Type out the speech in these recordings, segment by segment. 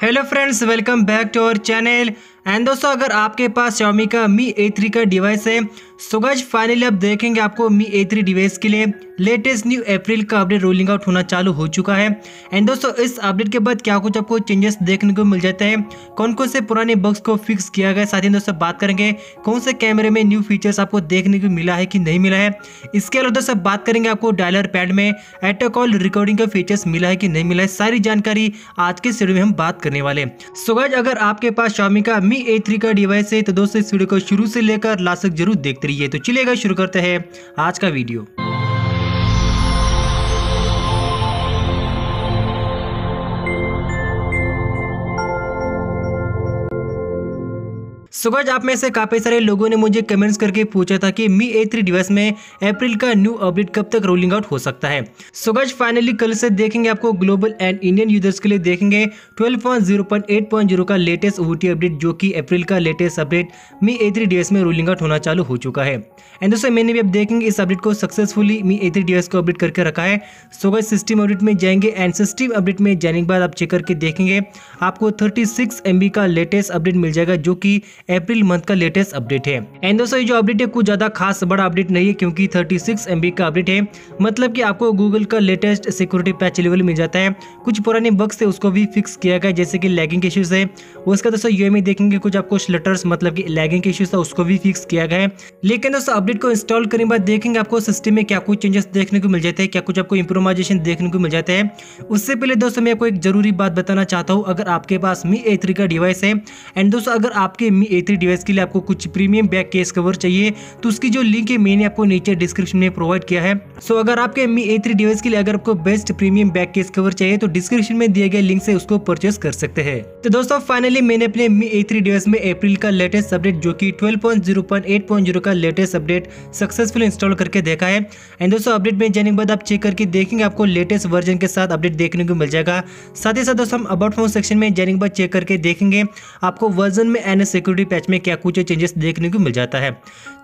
hello friends welcome back to our channel. And दोस्तों, अगर आपके पास Xiaomi का Mi A3 का डिवाइस है सो गाइज़ फाइनली आप देखेंगे आपको Mi A3 डिवाइस के लिए लेटेस्ट न्यू अप्रैल का अपडेट रोलिंग आउट होना चालू हो चुका है। एंड दोस्तों, इस अपडेट के बाद क्या कुछ आपको चेंजेस देखने को मिल जाते हैं कौन कौन से पुराने बग्स को फिक्स किया गया साथ ही दोस्तों बात करेंगे कौन से कैमरे में न्यू फीचर्स आपको देखने को मिला है कि नहीं मिला है। इसके अलावा दोस्तों, बात करेंगे आपको डायलर पैड में एटो कॉल रिकॉर्डिंग का फीचर्स मिला है कि नहीं मिला है, सारी जानकारी आज के वीडियो में हम बात करने वाले सो गाइज़ अगर आपके पास Xiaomi का Mi A3 का डिवाइस है। तो दोस्तों, इस वीडियो को शुरू से लेकर लास्ट तक ज़रूर देखते रहिए। तो चलिएगा शुरू करते हैं आज का वीडियो सुगज आप में से काफ़ी सारे लोगों ने मुझे कमेंट्स करके पूछा था कि मी ए थ्री डिवाइस में अप्रैल का न्यू अपडेट कब तक रोलिंग आउट हो सकता है। सुगज फाइनली कल से देखेंगे आपको ग्लोबल एंड इंडियन यूज़र्स के लिए देखेंगे 12.0.8.0 का लेटेस्ट ओटी अपडेट जो कि अप्रैल का latest update Mi A three device में रोलिंग आउट होना चालू हो चुका है। एंड दोस्तों, मैंने भी अब देखेंगे इस अपडेट को successfully Mi A three device को अपडेट करके रखा है। सुगज सिस्टम अपडेट में जाएँगे एंड सिस्टम अपडेट में जाने के बाद आप चेक करके देखेंगे, आपको थर्टी सिक्स का लेटेस्ट अपडेट मिल जाएगा, जो कि अप्रैल मंथ का लेटेस्ट अपडेट है। एंड दोस्तों, ये जो अपडेट है, कुछ ज़्यादा खास बड़ा अपडेट नहीं है, क्योंकि 36 एमबी का अपडेट है। मतलब कि आपको गूगल का लेटेस्ट सिक्योरिटी पैच लेवल मिल जाता है। कुछ पुराने बग्स थे, उसको भी फिक्स किया गया, जैसे कि लैगिंग इश्यूज़ है। उसका दोस्तों यू देखेंगे, कुछ आपको स्लटर्स मतलब की लैगिंग इश्यूज़ था, उसको भी फिक्स किया गया है। लेकिन दोस्तों अपडेट को इंस्टॉल करने बाद देखेंगे आपको सिस्टम में क्या कुछ चेंजेस देखने को मिल जाते हैं, क्या कुछ आपको इम्प्रोमाइजेशन देखने को मिल जाता है। उससे पहले दोस्तों, मैं आपको एक ज़रूरी बात बताना चाहता हूँ, अगर आपके पास मी ए का डिवाइस है एंड दोस्तों, अगर आपके मी ए डिवाइस के लिए आपको कुछ प्रीमियम बैक केस कवर चाहिए। तो उसकी जो लिंक है मैंने आपको नीचे डिस्क्रिप्शन में प्रोवाइड किया है। सो so, अगर आपके मी ए डिवाइस के लिए अगर आपको best premium back case cover चाहिए तो डिस्क्रिप्शन में दिए गए लिंक से उसको परचेस कर सकते हैं। तो दोस्तों फाइनली मैंने अपने मी ए डिवाइस में अप्रैल का लेटेस्ट अपडेट जो की ट्वेल्व का लेटेस्ट अपडेट सक्सेसफुल इंस्टॉल करके देखा है। एंड दोस्तों अपडेट में जाने के बाद आप चेक करके देखेंगे आपको लेटेस्ट वर्जन के साथ अपडेट देखने को मिल जाएगा। साथ ही साथ दोस्तों हम अबाउट फ़ोन सेक्शन में जाने के बाद चेक करके देखेंगे आपको वर्जन में एन सिक्योरिटी पैच में क्या कुछ चेंजेस देखने को मिल जाता है।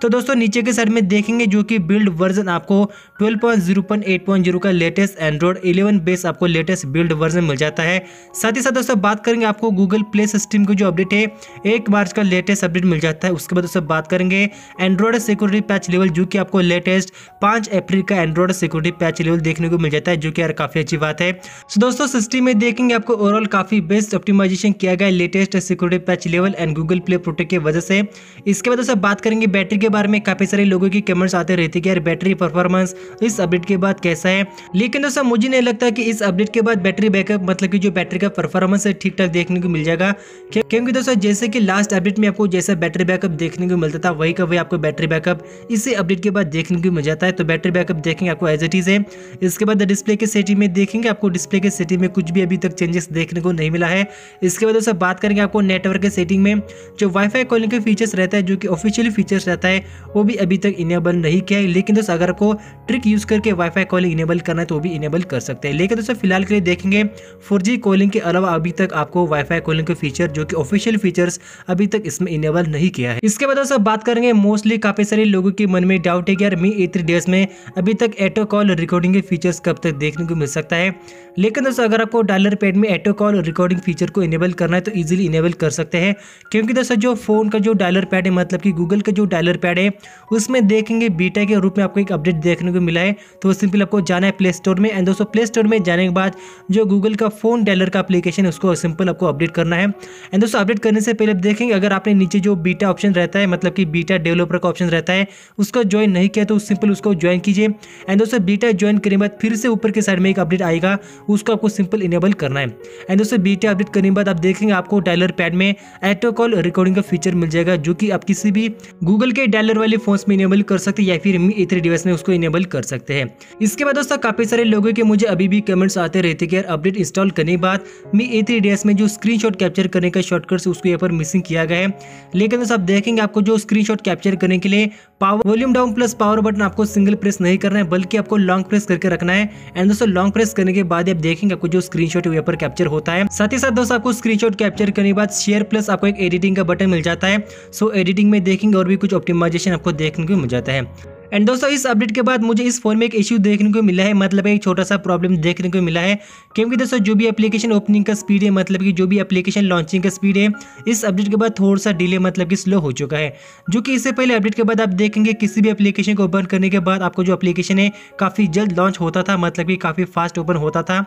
तो दोस्तों, नीचे के साइड में देखेंगे जो कि बिल्ड वर्जन आपको 12.0.8.0 का लेटेस्ट एंड्रॉइड 11 बेस आपको लेटेस्ट बिल्ड वर्जन मिल जाता है। साथ ही साथ दोस्तों, बात करेंगे आपको गूगल प्ले सिस्टम की जो अपडेट है, एक मार्च का लेटेस्ट अपडेट मिल जाता है। उसके बाद दोस्तों, बात करेंगे एंड्रॉइड सिक्योरिटी पैच लेवल जो कि आपको लेटेस्ट पाँच अप्रैल का एंड्रॉइड सिक्योरिटी पैच लेवल देखने को मिल जाता है, जो कि यार काफ़ी अच्छी बात है। तो दोस्तों सिस्टम में देखेंगे आपको ओवरऑल काफ़ी बेस्ट ऑप्टिमाइजेशन किया गया latest security patch level and Google Play Protect की वजह से। इसके बाद दोस्तों बात करेंगे बैटरी के बारे में। काफ़ी सारे लोगों की कमेंट्स आते रहते कि यार बैटरी परफॉर्मेंस इस अपडेट के बाद कैसा है? लेकिन दोस्तों, मुझे नहीं लगता कि इस अपडेट के बाद बैटरी बैकअप मतलब कि जो बैटरी का परफॉर्मेंस है ठीक ठाक देखने को मिल जाएगा। क्योंकि दोस्तों, जैसे कि लास्ट अपडेट में आपको जैसा बैटरी बैकअप देखने को मिलता था, वही का वही आपको बैटरी बैकअप इसी अपडेट के बाद देखने को मिल जाता है। तो बैटरी बैकअप देखेंगे आपको एज इट इज़ है। इसके बाद डिस्प्ले के सेटिंग में देखेंगे आपको डिस्प्ले के सेटिंग में कुछ भी अभी तक चेंजेस देखने को नहीं मिला है। इसके बाद दोस्तों, बात करेंगे आपको नेटवर्क के सेटिंग में, जो वाईफाई कॉलिंग के फीचर्स रहता है, जो कि ऑफिशियल फीचर्स रहता है, वो भी अभी तक इनेबल नहीं किया है। लेकिन दोस्तों, अगर आपको ट्रिक यूज़ करके वाईफाई कॉलिंग इनेबल करना है तो वो भी इनेबल कर सकते हैं। लेकिन दोस्तों, फ़िलहाल के लिए देखेंगे फोर कॉलिंग के अलावा अभी तक आपको वाईफाई कॉलिंग के फीचर जो कि ऑफिशियल फीचर्स अभी तक इसमें इनेबल नहीं किया है। इसके बाद दोस्तों, बात करेंगे मोस्टली काफ़ी सारे लोगों के मन में डाउट है कि यार, मी ए डेज़ में अभी तक एटो कॉल रिकॉर्डिंग के फीचर्स कब तक देखने को मिल सकता है। लेकिन दोस्तों, अगर आपको डायलर पैड में एटो कॉल रिकॉर्डिंग फीचर को इनेबल करना है तो इजीली इनेबल कर सकते हैं। क्योंकि दोस्तों, जो फ़ोन का जो डायलर पैड है मतलब कि गूगल का जो डायलर पैड है, उसमें देखेंगे बीटा के रूप में आपको एक अपडेट देखने को मिला है। तो सिंपल आपको जाना है प्ले स्टोर में एंड दोस्तों प्ले स्टोर में जाने के बाद जो गूगल का फ़ोन डायलर का अपलीकेशन है, उसको सिंपल आपको अपडेट करना है। एंड दोस्तों अपडेट करने से पहले देखेंगे, अगर आपने नीचे जो बीटा ऑप्शन रहता है मतलब कि बीटा डेवलपर का ऑप्शन रहता है, उसको ज्वाइन नहीं किया तो सिंपल उसको ज्वाइन कीजिए। एंड दोस्तों बीटा ज्वाइन करने के बाद फिर से ऊपर के साइड में एक अपडेट आएगा, उसको आपको सिंपल इनेबल करना है। एंड दोस्तों बीटा अपडेट करने के बाद आप देखेंगे आपको डायलर पैड में एटो कॉल रिकॉर्डिंग फीचर मिल जाएगा, जो कि आप किसी भी गूगल के डायलर वाले फ़ोन में इनेबल कर सकते हैं या फिर मी ए डिवाइस में उसको इनेबल कर सकते हैं। इसके बाद दोस्तों, काफ़ी सारे लोगों के मुझे अभी भी कमेंट्स आते रहते कि यार अपडेट इंस्टॉल करने के बाद मी ए डिवाइस में जो स्क्रीनशॉट कैप्चर करने का शॉर्टकट उसको यहाँ पर मिसिंग किया गया है। लेकिन दोस्तों, आप देखेंगे आपको जो स्क्रीनशॉट कैप्चर करने के लिए power volume down plus power button आपको सिंगल प्रेस नहीं करना है, बल्कि आपको लॉन्ग प्रेस करके रखना है। एंड दोस्तों लॉन्ग प्रेस करने के बाद आप देखेंगे आपको जो स्क्रीनशॉट यहाँ पर कैप्चर होता है। साथ ही साथ दोस्तों, आपको स्क्रीनशॉट कैप्चर करने के बाद शेयर प्लस आपको एक एडिटिंग का बटन मिल जाता है। सो एडिटिंग में देखेंगे और भी कुछ ऑप्टिमाइजेशन आपको देखने को मिल जाता है। एंड दोस्तों, इस अपडेट के बाद मुझे इस फ़ोन में एक इश्यू देखने को मिला है मतलब एक छोटा सा प्रॉब्लम देखने को मिला है। क्योंकि दोस्तों, जो भी एप्लीकेशन ओपनिंग का स्पीड है मतलब कि जो भी एप्लीकेशन लॉन्चिंग का स्पीड है, इस अपडेट के बाद थोड़ा सा डिले मतलब कि स्लो हो चुका है। जो कि इससे पहले अपडेट के बाद आप देखेंगे, किसी भी एप्लीकेशन को ओपन करने के बाद आपको जो एप्लीकेशन है, काफ़ी जल्द लॉन्च होता था मतलब कि काफ़ी फास्ट ओपन होता था।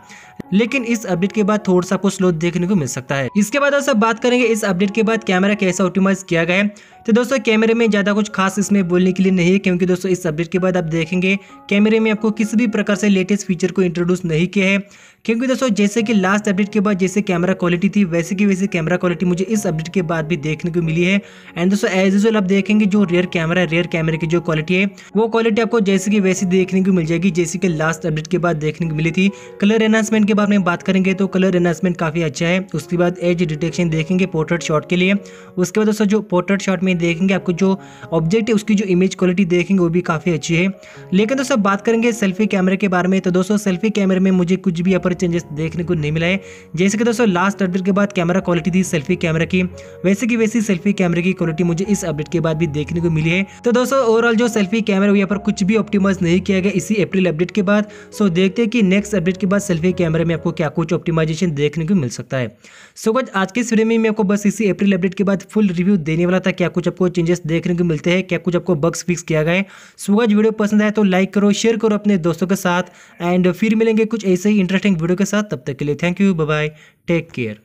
लेकिन इस अपडेट के बाद थोड़ा सा आपको स्लो देखने को मिल सकता है। इसके बाद दोस्तों, बात करेंगे इस अपडेट के बाद कैमरा कैसा ऑप्टिमाइज किया गया है। तो दोस्तों, कैमरे में ज़्यादा कुछ खास इसमें बोलने के लिए नहीं है, क्योंकि दोस्तों, इस अपडेट के बाद आप देखेंगे, कैमरे में आपको किसी भी प्रकार से लेटेस्ट फीचर को इंट्रोड्यूस नहीं किया है। क्योंकि दोस्तों जैसे कि लास्ट अपडेट के बाद जैसे कैमरा क्वालिटी थी, वैसे की वैसे कैमरा क्वालिटी मुझे इस अपडेट के बाद भी देखने को मिली है। एंड दोस्तों एज यूजल आप देखेंगे जो रेयर कैमरा है रेयर कैमरे की जो क्वालिटी है, वो क्वालिटी आपको जैसे की वैसी देखने को मिल जाएगी, जैसे कि लास्ट अपडेट के बाद देखने को मिली थी। कलर एनहांसमेंट के बारे में बात करेंगे तो कलर एनहांसमेंट काफ़ी अच्छा है। उसके बाद एज डिटेक्शन देखेंगे पोर्ट्रेट शॉट के लिए। उसके बाद दोस्तों जो पोर्ट्रेट शॉट में देखेंगे आपको जो ऑब्जेक्ट है, उसकी जो इमेज क्वालिटी देखेंगे, वो भी काफ़ी अच्छी है। लेकिन दोस्तों बात करेंगे सेल्फी कैमरे के बारे में तो दोस्तों सेल्फी कैमरे में मुझे कुछ भी अपर चेंजेस देखने को नहीं मिला है। जैसे कि दोस्तों लास्ट अपडेट के बाद कैमरा क्वालिटी थी सेल्फी कैमरा की। वैसे की वैसी सेल्फी कैमरे की क्वालिटी मुझे इस अपडेट के बाद भी देखने को मिली है। तो दोस्तों ओवरऑल जो सेल्फी कैमरा यहाँ पर कुछ भी ऑप्टिमाइज नहीं किया गया इसी अप्रैल अपडेट के बाद। सो देखते हैं कि नेक्स्ट अपडेट के बाद सेल्फी कैमरे में आपको क्या कुछ ऑप्टिमाइजेशन देखने को मिल सकता है। सो so, आज के इस वीडियो में मैं आपको बस इसी अप्रैल अपडेट के बाद फुल रिव्यू देने वाला था क्या कुछ आपको चेंजेस देखने को मिलते हैं क्या कुछ आपको बग्स फिक्स किया गया है। सो वीडियो पसंद आए तो लाइक करो शेयर करो अपने दोस्तों के साथ एंड फिर मिलेंगे कुछ ऐसे ही इंटरेस्टिंग वीडियो के साथ तब तक के लिए thank you bye take care